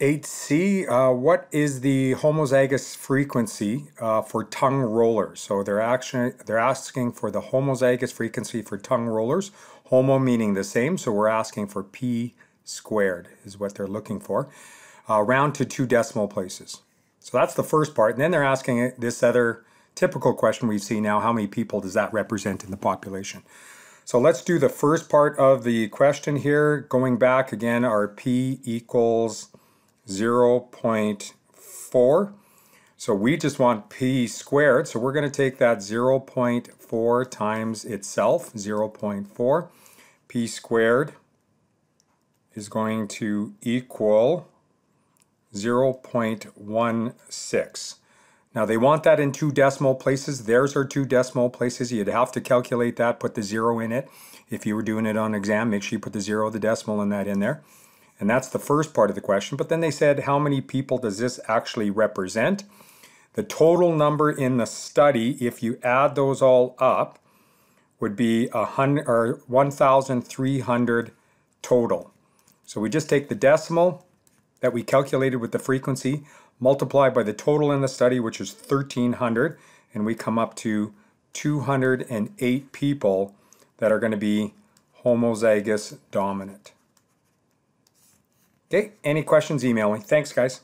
8C, uh, what is the homozygous frequency uh, for tongue rollers? So they're actually they're asking for the homozygous frequency for tongue rollers. Homo meaning the same, so we're asking for p squared is what they're looking for. Uh, round to two decimal places. So that's the first part. And then they're asking this other typical question we see now, how many people does that represent in the population? So let's do the first part of the question here. Going back again, our p equals 0.4. So we just want p squared. So we're going to take that 0.4 times itself, 0.4. p squared is going to equal 0.16. Now they want that in two decimal places. There's our two decimal places. You'd have to calculate that, put the zero in it. If you were doing it on exam, make sure you put the zero, the decimal and that in there. And that's the first part of the question. But then they said, how many people does this actually represent? The total number in the study, if you add those all up, would be a hundred or 1,300 total. So we just take the decimal that we calculated with the frequency, multiply by the total in the study, which is 1,300, and we come up to 208 people that are going to be homozygous dominant. Okay, any questions, email me. Thanks, guys.